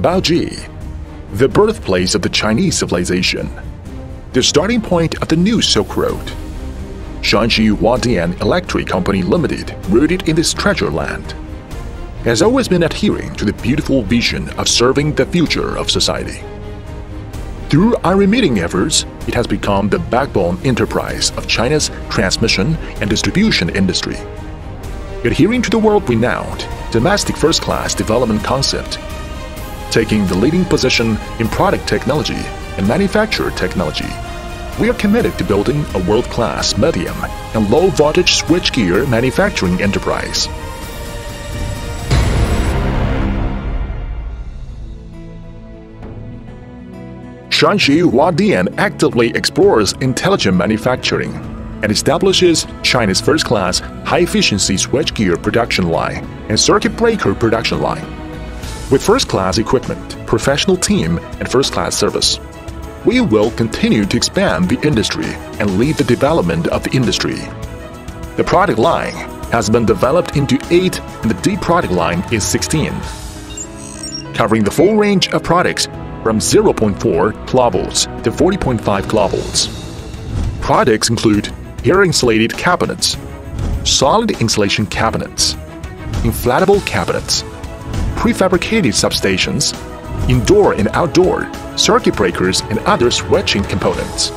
Baoji, the birthplace of the Chinese civilization, the starting point of the new Silk Road. Shaanxi Huadian Electric Company Limited, rooted in this treasure land, has always been adhering to the beautiful vision of serving the future of society. Through unremitting efforts, it has become the backbone enterprise of China's transmission and distribution industry. Adhering to the world-renowned domestic first-class development concept, taking the leading position in product technology and manufacturer technology, we are committed to building a world-class medium and low-voltage switchgear manufacturing enterprise. Shaanxi Huadian actively explores intelligent manufacturing and establishes China's first-class high-efficiency switchgear production line and circuit breaker production line. With first-class equipment, professional team, and first-class service, we will continue to expand the industry and lead the development of the industry. The product line has been developed into 8 and the D product line is 16, covering the full range of products from 0.4 kV to 40.5 kV. Products include air-insulated cabinets, solid insulation cabinets, inflatable cabinets, prefabricated substations, indoor and outdoor circuit breakers and other switching components.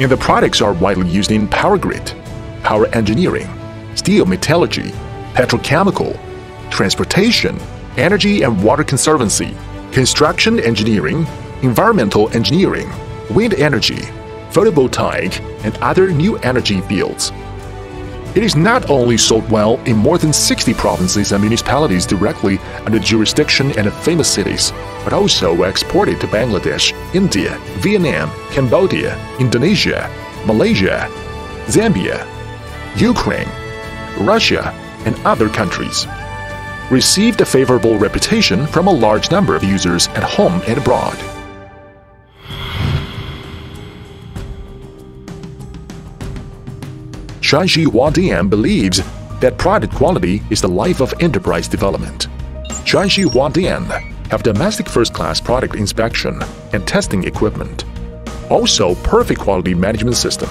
And the products are widely used in power grid, power engineering, steel metallurgy, petrochemical, transportation, energy and water conservancy, construction engineering, environmental engineering, wind energy, photovoltaic, and other new energy fields. It is not only sold well in more than 60 provinces and municipalities directly under jurisdiction and famous cities, but also exported to Bangladesh, India, Vietnam, Cambodia, Indonesia, Malaysia, Zambia, Ukraine, Russia, and other countries. Received a favorable reputation from a large number of users at home and abroad. Shaanxi Huadian believes that product quality is the life of enterprise development. Shaanxi Huadian have domestic first-class product inspection and testing equipment. Also, perfect quality management system.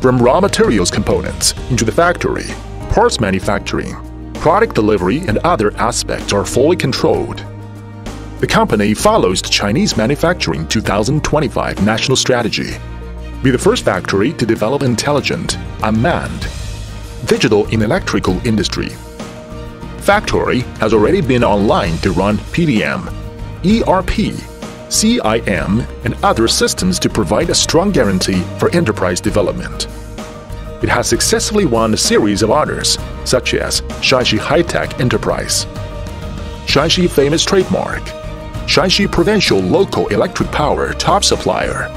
From raw materials components into the factory, parts manufacturing, product delivery and other aspects are fully controlled. The company follows the Chinese Manufacturing 2025 national strategy be the first factory to develop intelligent, unmanned, digital in electrical industry. Factory has already been online to run PDM, ERP, CIM, and other systems to provide a strong guarantee for enterprise development. It has successfully won a series of honors, such as Shaanxi High-Tech Enterprise, Shaanxi Famous Trademark, Shaanxi Provincial Local Electric Power Top Supplier,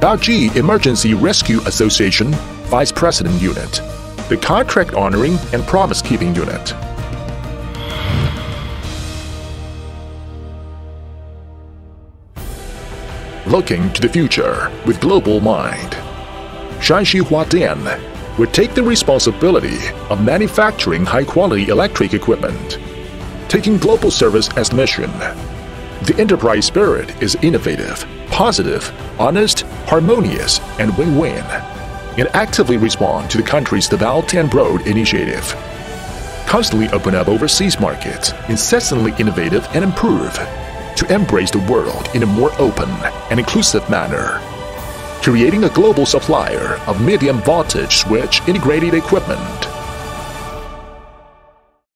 Baoji Emergency Rescue Association Vice President Unit, the Contract Honoring and Promise Keeping Unit. Looking to the future with global mind, Shaanxi Huadian will take the responsibility of manufacturing high-quality electric equipment, taking global service as mission. The enterprise spirit is innovative, positive, honest, harmonious, and win-win, and actively respond to the country's Belt and Road initiative. Constantly open up overseas markets, incessantly innovative and improve, to embrace the world in a more open and inclusive manner. Creating a global supplier of medium voltage switch integrated equipment